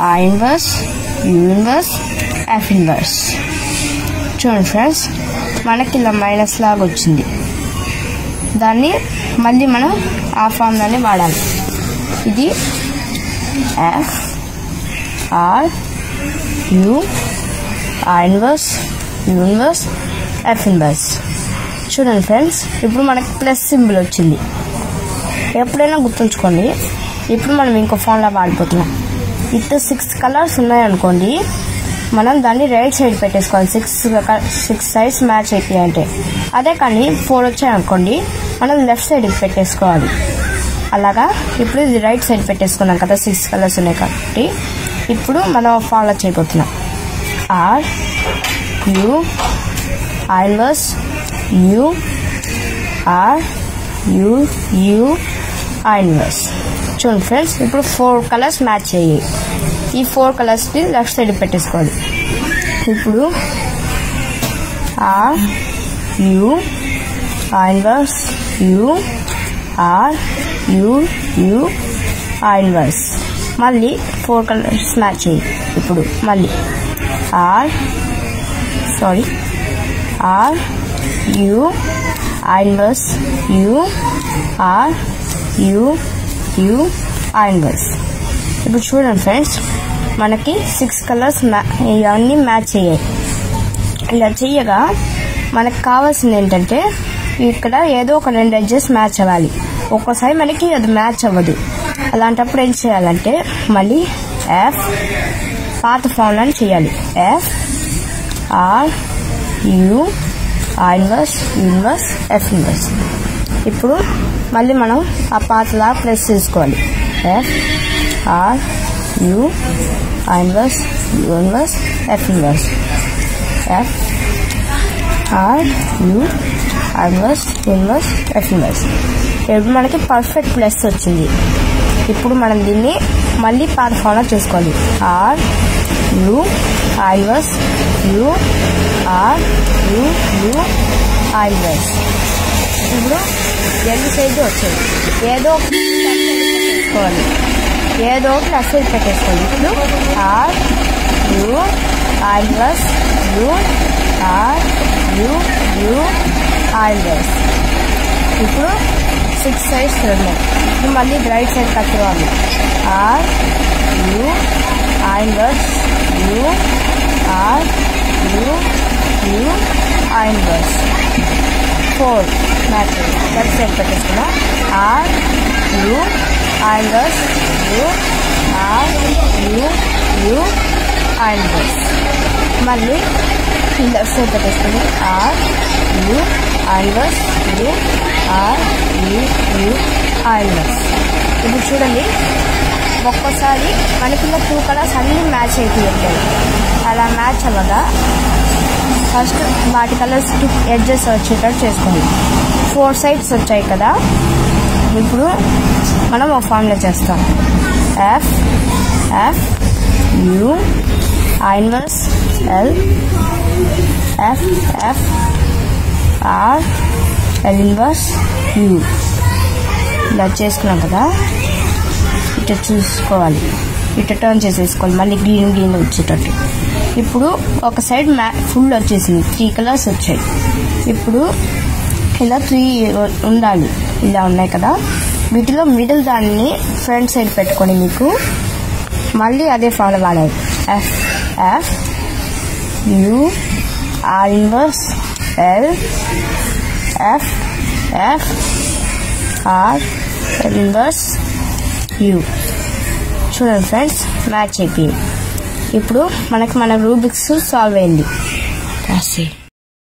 ఆ inverse U inverse F inverse చూడండి friends మనకి ఇలా మైనస్ లాగా వచ్చింది. దాన్ని మళ్ళీ మనం ఆ ఫార్ములానే వాడాలి. ఇది ఎఫ్ ఆర్ యు ఆ inverse U inverse F inverse చూడండి ఫ్రెండ్స్ ఇప్పుడు మనకి ప్లస్ సింబల్ వచ్చింది. ఎప్పుడైనా గుర్తుంచుకోండి. ఇప్పుడు మనం ఇంకో ఫోన్లో వాడిపోతున్నాం. ఇటు సిక్స్ కలర్స్ ఉన్నాయనుకోండి మనం దాన్ని రైట్ సైడ్ పెట్టేసుకోవాలి. సిక్స్ సిక్స్ సైడ్స్ మ్యాచ్ అయిపోయాయి అంటే. అదే కానీ ఫోర్ వచ్చాయనుకోండి మనం లెఫ్ట్ సైడ్ పెట్టేసుకోవాలి. అలాగా ఇప్పుడు ఇది రైట్ సైడ్ పెట్టేసుకున్నాం కదా సిక్స్ కలర్స్ ఉన్నాయి కాబట్టి ఇప్పుడు మనం ఫాలో చేయబోతున్నాం. R U ఐలస్ U R U U inverse చూడండి ఫ్రెండ్స్. ఇప్పుడు ఫోర్ కలర్స్ మ్యాచ్ అయ్యాయి. ఈ ఫోర్ కలర్స్ని లెఫ్ట్ సైడ్ పెట్టేసుకోవాలి. ఇప్పుడు R U inverse U R U U inverse మళ్ళీ ఫోర్ కలర్స్ మ్యాచ్ అయ్యి ఇప్పుడు మళ్ళీ R sorry R U inverse U R U U inverse ఇప్పుడు చూడండి ఫ్రెండ్స్ మనకి సిక్స్ కలర్స్ ఇవన్నీ మ్యాచ్ అయ్యాయి. ఇలా చెయ్యగా మనకు కావాల్సింది ఏంటంటే ఇక్కడ ఏదో ఒక రెండు ఎడ్జెస్ మ్యాచ్ అవ్వాలి. ఒక్కోసారి మనకి అది మ్యాచ్ అవ్వదు. అలాంటప్పుడు ఏం చేయాలంటే మళ్ళీ ఎఫ్ పాత ఫార్ములాని చేయాలి. F R U inverse inverse F inverse ఇప్పుడు మళ్ళీ మనం ఆ పాతలా ప్రెస్ చేసుకోవాలి. F R U inverse U inverse F inverse F R U inverse inverse F inverse ఇప్పుడు మనకి పర్ఫెక్ట్ ప్లస్ వచ్చింది. ఇప్పుడు మనం దీన్ని మళ్ళీ పాత ఫాలో చేసుకోవాలి. R U inverse U R U U inverse ఇప్పుడు రెండు సైజ్ వచ్చాయి. ఏదో ఒకటి పెట్టేసుకోవాలి ఏదో ఒకటి లెఫ్ట్ సైడ్ పెట్టేసుకోవాలి. ఇప్పుడు R U plus U R U U plus ఇప్పుడు సిక్స్ సైడ్స్ ఉన్నాయి ఇప్పుడు మళ్ళీ రైట్ సైడ్ కట్టుకోవాలి R U inverse U R U U inverse four match left side పెట్టేసుకున్నా R U inverse U R U U inverse మళ్ళీ left side పెట్టేసుకుని R U inverse U R U U inverse ఇప్పుడు చూడండి. ఒక్కోసారి మనకున్న two colours అన్నీ match అయిపోయి ఉంటాయి. అలా మ్యాచ్ అవ్వగా ఫస్ట్ వాటి కలర్స్ ఎడ్జెస్ వచ్చేటట్టు చేసుకోండి ఫోర్ సైడ్స్ వచ్చాయి కదా. ఇప్పుడు మనం ఒక ఫార్ములా చేస్తాం. F F U inverse L F F R L inverse U ఇలా చేసుకున్నాం కదా. ఇట్లా చూసుకోవాలి. ఇట్లా టర్న్ చేసేసుకోవాలి. మళ్ళీ గ్రీన్ గ్రీన్ వచ్చేటట్టు. ఇప్పుడు ఒక సైడ్ మ్యా ఫుల్ వచ్చేసింది. త్రీ కలర్స్ వచ్చాయి. ఇప్పుడు ఇలా త్రీ ఉండాలి. ఇలా ఉన్నాయి కదా. వీటిలో మిడిల్ దాన్ని ఫ్రంట్ సైడ్ పెట్టుకొని మీకు మళ్ళీ అదే ఫాలో వాడాలి. F F U R inverse L F F R inverse U చూడండి ఫ్రెండ్స్ మ్యాచ్ అయిపోయింది. ఇప్పుడు మనకి మన రూబిక్స్ సాల్వ్ అయింది.